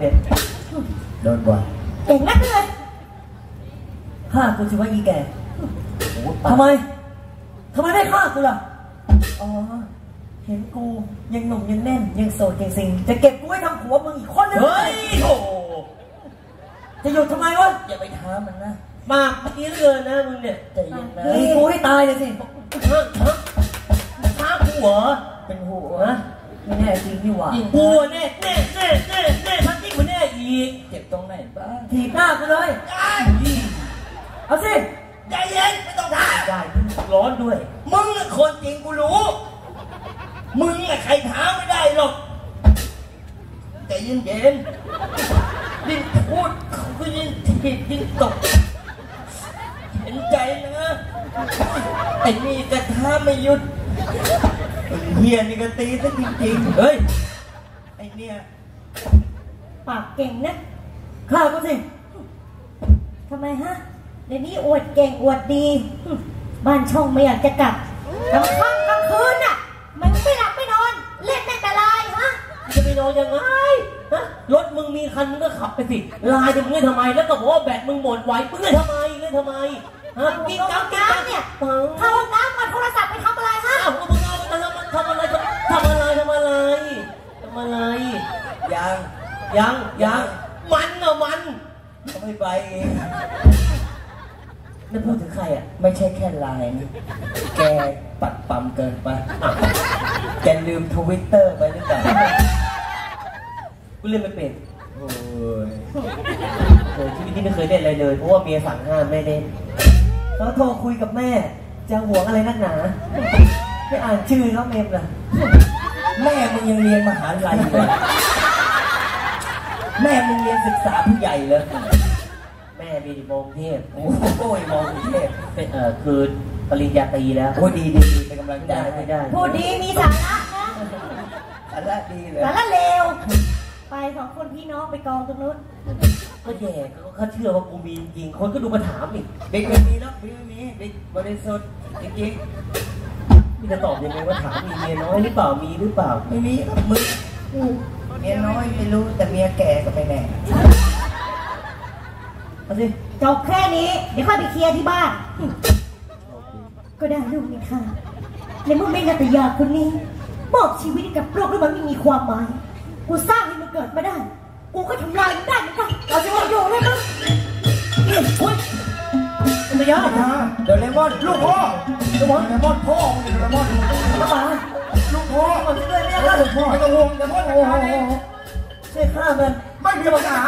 เนี่ยโดนบ่อยเก่งนักเลยฆ่ากูสิว่าอีแก่ทำไมทำไมไม่ฆ่ากูล่ะ อ๋อ เห็นกูยังหนุ่มยังแน่น ยังโสดยังสิงจะเก็บกูไว้ทำผัวมึงอีกคนนึงเฮ้ยโอ้โหจะหยุดทำไมวะ อย่าไปท้ามันนะ มากเมื่อกี้เลือเกินนะมึงเนี่ยใจเย็นนะตีกูให้ตายเลยสิท้าหรอเป็นหัวไม่แน่จริงนี่หว่ายิงกูแน่แน่แน่ อีกเจ็บตรงไหนบ้างถีบหน้ากูเลย ได้เอาสิ ใจเย็นไม่ต้องท้าได้ร้อนด้วย มึงน่ะคนจริงกูรู้ มึงน่ะใครท้าไม่ได้หรอกใจเย็นเย็นๆยิ่งพูดเขาก็ยิ่งถีบยิ่งตก เห็นใจนะไอ้นี่กระท้าไม่หยุดไอ้เฮียนี่ก็ตีซะจริงๆเฮ้ย ไอ้เนี่ย ปากเก่งนะฆ่ากูสิทำไมฮะเดี๋ยวนี้อวดเก่งอวดดีหึบ้านช่องไม่อยากจะกลับกลางค่ำกลางคืนน่ะ มันไม่หลับไม่นอน เล่นแต่แต่ไลน์ฮะจะไปนอนยังไงฮะรถมึงมีคันมึงก็ขับไปสิลายจะมึงเล่นทำไม แล้วก็บอกว่าแบตมึงหมดไวมึงเล่นทำไมเล่นทำไมฮะกินน้ำน้ำเนี่ยฟังเข้าห้องน้ำมาโทรศัพท์ไปทำอะไรฮะอ้าวมึงเอาไปทำอะไรทำอะไรทำอะไรทำอะไรยัง ยังยังมันอะมันเขาไม่ไปเองนั่นพูดถึงใครอะ ไม่ใช่แค่ไลน์นะแกปัดปั๊มเกินไปอะแกลืมทวิตเตอร์ไปหรือเปล่ากูเล่นไม่เป็นโอ้ยโอ้ชีวิตที่ไม่เคยเล่นอะไรเลย เพราะว่าเมียสั่งห้ามไม่เล่นเขาโทรคุยกับแม่ จะหวงอะไรนักหนา ไม่อ่านชื่อเขาเมมล่ะ แม่มึงยังเรียนมหาลัยเลย แม่มึงเรียนศึกษาผู้ใหญ่เลย แม่มีมงเทพโอ้โหมองกรุงเทพเป็นเออคือปริญญาตรีแล้วโอ้ดีดีดีเป็นกำลังไม่ใจได้ไม่ได้พูดดีมีสาระนะสาระดีเลยสาระเลวไปสองคนพี่น้องไปกองตรงนู้นก็แย่ก็เขาเชื่อว่ากูมีจริง คนก็ดูมาถามอีกบิ๊กไม่มีแล้วบิ๊กไม่มีบิ๊กบริสุทธิ์จริงมีจะตอบยังไงว่าถามมีเมียน้อยหรือเปล่ามีหรือเปล่าๆไม่มีหรอกมึง เมียน้อยไม่รู้แต่เมียแก่ก็ไม่แน่เอาสิจบแค่นี้เดี๋ยวค่อยไปเคลียร์ที่บ้าน ก็ได้ลูกนี่ค่ะในเมื่อไม่นาตยาคนนี้มอบชีวิตให้กับโลกแล้วมันไม่มีความหมาย กูสร้างให้มันเกิดมาได้ กูก็ทำลายมันได้เหมือนกันเราจะมาอยู่เลยมั้งไม่ยากโดเรมอนลูกพ่อลูกพ่อโดเรมอนพ่อมึงโดเรมอนมา ไม่ไม่ต้องห่วงโดเรมอนโอ้โหช่วยข้ามันไม่มีปัญหา